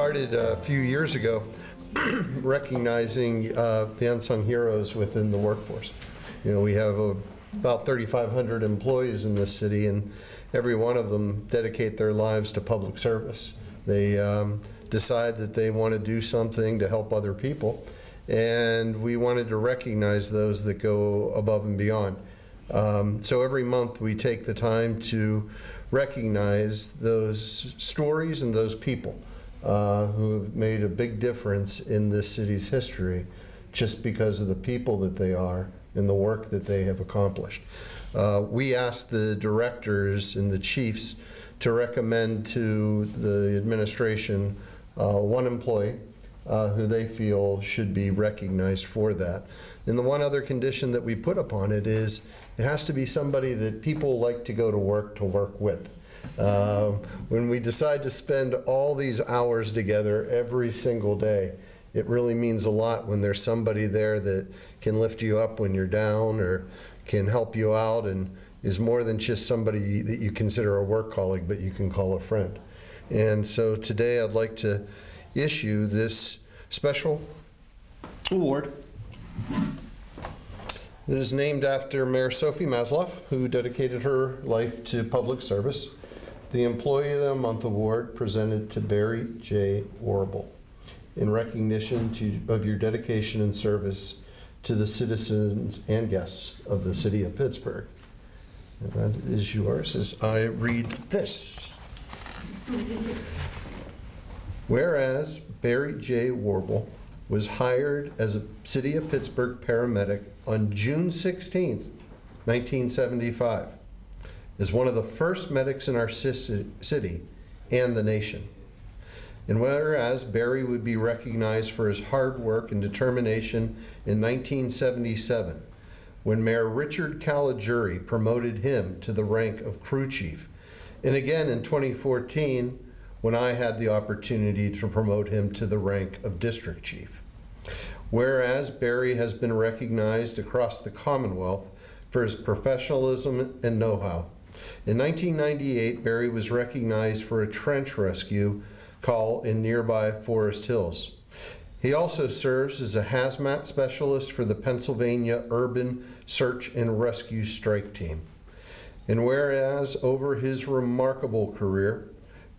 started a few years ago recognizing uh, the unsung heroes within the workforce. You know, we have uh, about 3,500 employees in this city, and every one of them dedicate their lives to public service. They um, decide that they want to do something to help other people, and we wanted to recognize those that go above and beyond. Um, so every month we take the time to recognize those stories and those people uh, who have made a big difference in this city's history just because of the people that they are and the work that they have accomplished. Uh, we asked the directors and the chiefs to recommend to the administration uh, one employee uh, who they feel should be recognized for that. And the one other condition that we put upon it is it has to be somebody that people like to go to work to work with. Uh, when we decide to spend all these hours together every single day, it really means a lot when there's somebody there that can lift you up when you're down or can help you out and is more than just somebody that you consider a work colleague, but you can call a friend. And so today I'd like to issue this special award that is named after Mayor Sophie Masloff, who dedicated her life to public service. The Employee of the Month Award presented to Barry J. Warble in recognition to, of your dedication and service to the citizens and guests of the city of Pittsburgh. And that is yours as I read this. Whereas Barry J. Warble was hired as a City of Pittsburgh paramedic on June 16, 1975, as one of the first medics in our city and the nation. And whereas Barry would be recognized for his hard work and determination in 1977, when Mayor Richard Caliguiri promoted him to the rank of crew chief, and again in 2014, when I had the opportunity to promote him to the rank of district chief. Whereas Barry has been recognized across the Commonwealth for his professionalism and know-how. In 1998, Barry was recognized for a trench rescue call in nearby Forest Hills. He also serves as a hazmat specialist for the Pennsylvania Urban Search and Rescue Strike Team. And whereas over his remarkable career,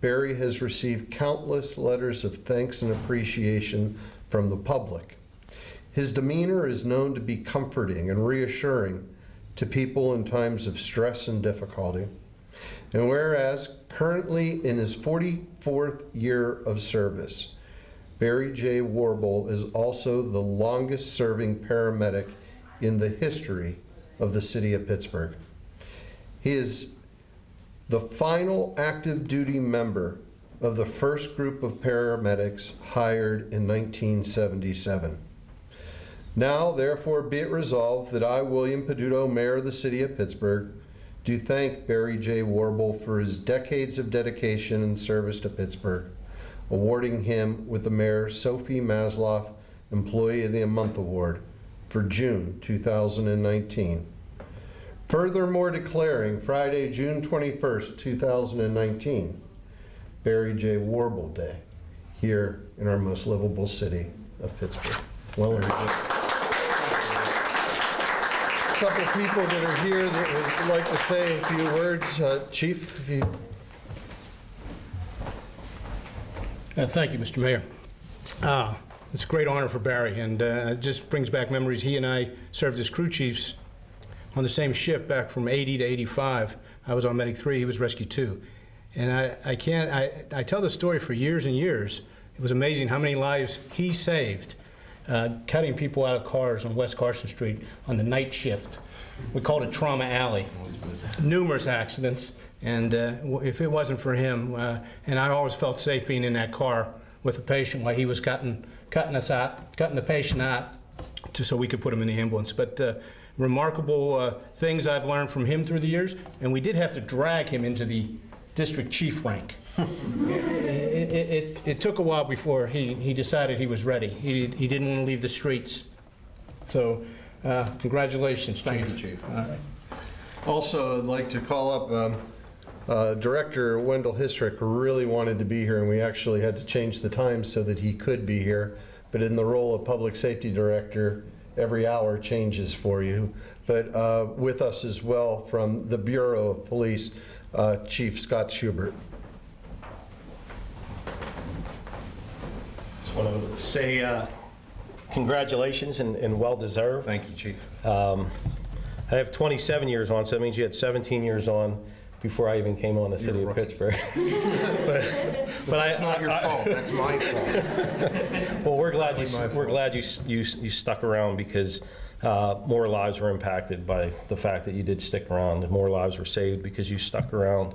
Barry has received countless letters of thanks and appreciation from the public. His demeanor is known to be comforting and reassuring to people in times of stress and difficulty. And whereas currently in his 44th year of service, Barry J. Warble is also the longest serving paramedic in the history of the city of Pittsburgh. He is the final active duty member of the first group of paramedics hired in 1977. Now, therefore, be it resolved that I, William Peduto, Mayor of the City of Pittsburgh, do thank Barry J. Warble for his decades of dedication and service to Pittsburgh, awarding him with the Mayor Sophie Masloff Employee of the Month Award for June 2019. Furthermore, declaring Friday, June 21st, 2019, Barry J. Warble Day here in our most livable city of Pittsburgh. Well earned A couple people that are here that would like to say a few words. Uh, Chief, if you. Uh, thank you, Mr. Mayor. Uh, it's a great honor for Barry, and uh, it just brings back memories. He and I served as crew chiefs on the same shift back from 80 to 85. I was on Medic 3, he was Rescue 2. And I, I can't, I, I tell the story for years and years. It was amazing how many lives he saved uh, cutting people out of cars on West Carson Street on the night shift. We called it Trauma Alley. Numerous accidents, and uh, if it wasn't for him, uh, and I always felt safe being in that car with the patient while he was cutting, cutting us out, cutting the patient out, to, so we could put him in the ambulance. But uh, remarkable uh, things I've learned from him through the years, and we did have to drag him into the district chief rank. it, it, it, it, took a while before he, he decided he was ready. He, he didn't want to leave the streets. So, uh, congratulations, Thank Chief. you, Chief. Also, I'd like to call up um, Uh, Director Wendell Hissrich really wanted to be here, and we actually had to change the time so that he could be here. But in the role of Public Safety Director, every hour changes for you. But uh, with us as well from the Bureau of Police, uh, Chief Scott Schubert. Just want to say uh, congratulations and and well-deserved. Thank you, Chief. Um, I have 27 years on, so that means you had 17 years on before I even came on the city of Pittsburgh. But but I- That's not your I- fault, that's my fault. Well, we're glad you, we're fault. glad you, you you stuck around because uh, more lives were impacted by the fact that you did stick around, and more lives were saved because you stuck around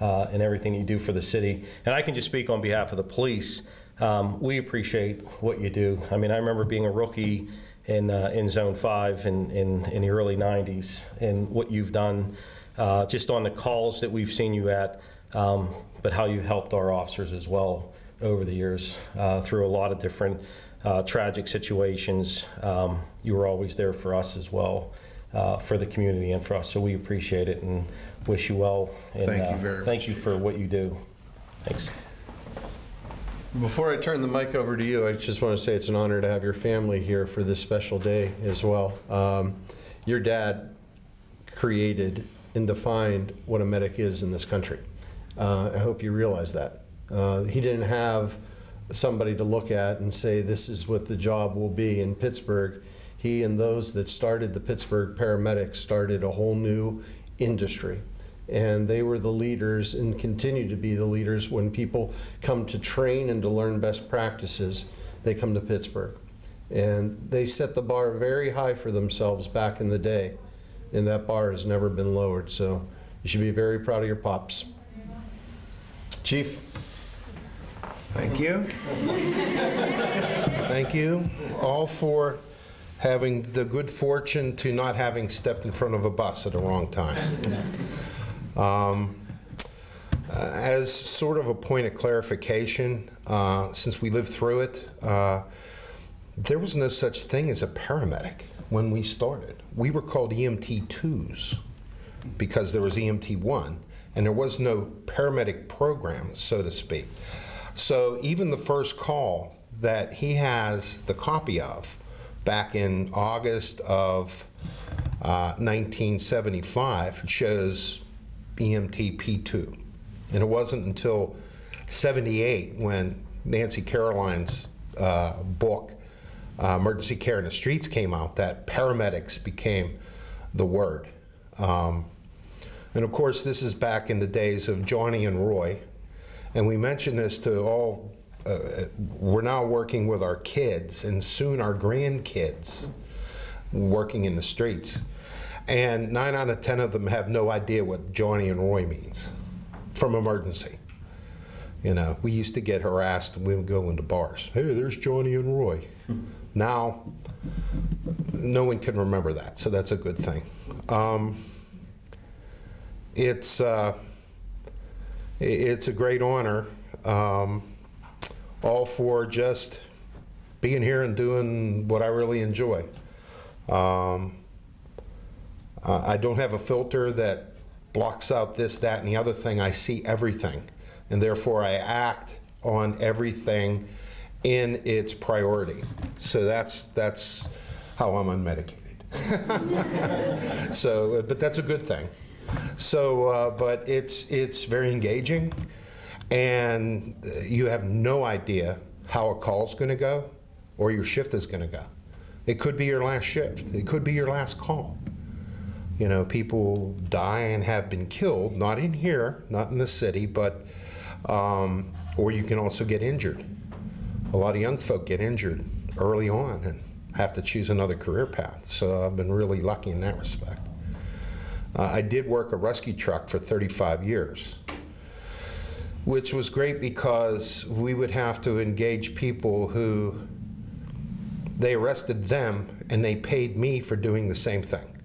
uh, in everything you do for the city. And I can just speak on behalf of the police. Um, We appreciate what you do. I mean, I remember being a rookie in, uh, in Zone 5 in, in, in the early 90s, and what you've done, uh, just on the calls that we've seen you at, um, but how you helped our officers as well over the years uh, through a lot of different uh, tragic situations. Um, You were always there for us as well, uh, for the community and for us, so we appreciate it and wish you well. and, Thank you uh, very Thank much, you for what you do. Thanks. Before I turn the mic over to you, I just want to say it's an honor to have your family here for this special day as well. Um, Your dad created and defined what a medic is in this country. Uh, I hope you realize that. Uh, He didn't have somebody to look at and say, this is what the job will be in Pittsburgh. He and those that started the Pittsburgh paramedics started a whole new industry. And they were the leaders and continue to be the leaders when people come to train and to learn best practices, they come to Pittsburgh. And they set the bar very high for themselves back in the day, and that bar has never been lowered. So you should be very proud of your pops. Chief? Thank you. Thank you all for having the good fortune to not having stepped in front of a bus at the wrong time. Um, uh, As sort of a point of clarification, uh, since we lived through it, uh, there was no such thing as a paramedic when we started. We were called EMT 2s because there was EMT 1, and there was no paramedic program, so to speak. So even the first call that he has the copy of back in August of uh, 1975 shows EMT P2. And it wasn't until 78 when Nancy Caroline's uh, book, uh, Emergency Care in the Streets, came out that paramedics became the word. Um, and of course, this is back in the days of Johnny and Roy. And we mention this to all, uh, we're now working with our kids and soon our grandkids working in the streets. And nine out of 10 of them have no idea what Johnny and Roy means from emergency. You know, we used to get harassed when we would go into bars. Hey, there's Johnny and Roy. Now, no one can remember that, so that's a good thing. Um, it's uh, it's a great honor, um, all for just being here and doing what I really enjoy. Um, I don't have a filter that blocks out this, that, and the other thing. I see everything, and therefore I act on everything in its priority. So that's that's how I'm unmedicated. so, but that's a good thing. So, uh, but it's it's very engaging, and you have no idea how a call's going to go, or your shift is going to go. It could be your last shift. It could be your last call. You know, people die and have been killed, not in here, not in the city, but, um, or you can also get injured. A lot of young folk get injured early on and have to choose another career path. So I've been really lucky in that respect. Uh, I did work a rescue truck for 35 years, which was great because we would have to engage people who they arrested them and they paid me for doing the same thing.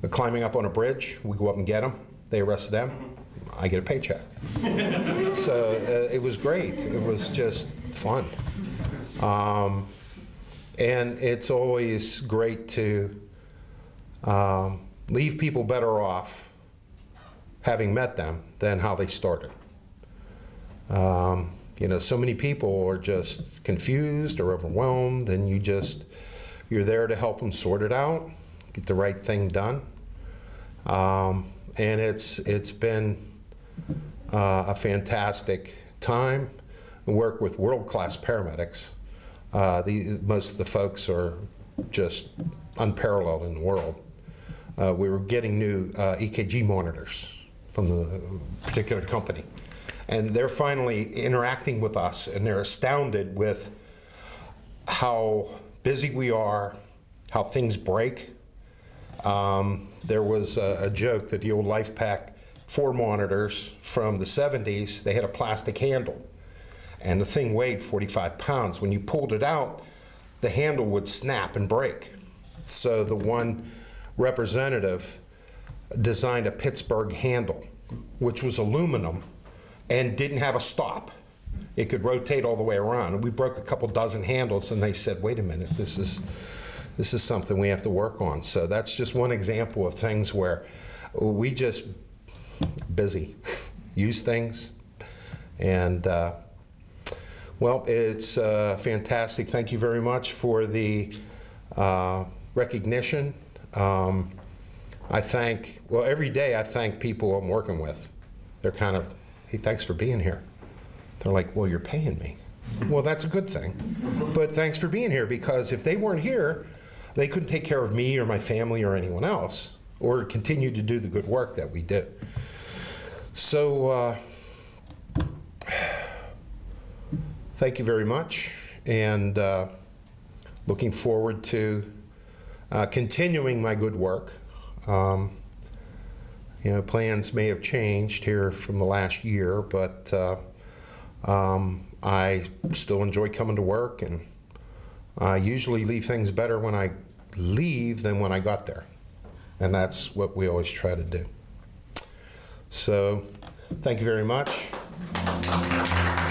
They're climbing up on a bridge, we go up and get them. They arrest them, I get a paycheck. so uh, it was great. It was just fun. Um, and it's always great to um, leave people better off having met them, than how they started. Um, you know, so many people are just confused or overwhelmed, and you just, you're there to help them sort it out, get the right thing done. Um, and it's, it's been uh, a fantastic time and work with world-class paramedics. Uh, the, most of the folks are just unparalleled in the world. Uh, we were getting new uh, EKG monitors from the particular company. And they're finally interacting with us, and they're astounded with how busy we are, how things break. Um, there was a, a joke that the old LifePak 4 monitors from the 70s, they had a plastic handle, and the thing weighed 45 pounds. When you pulled it out, the handle would snap and break. So the one representative designed a Pittsburgh handle, which was aluminum and didn't have a stop. It could rotate all the way around. And we broke a couple dozen handles, and they said, "Wait a minute, this is this is something we have to work on." So that's just one example of things where we just busy use things, and uh, well, it's uh, fantastic. Thank you very much for the uh, recognition. Um, I thank, well, every day I thank people I'm working with. They're kind of, hey, thanks for being here. They're like, well, you're paying me. Well, that's a good thing. But thanks for being here because if they weren't here, they couldn't take care of me or my family or anyone else or continue to do the good work that we did. So, uh, thank you very much and uh, looking forward to uh, continuing my good work. Um, you know, plans may have changed here from the last year, but uh, um, I still enjoy coming to work, and I usually leave things better when I leave than when I got there. And that's what we always try to do. So, thank you very much.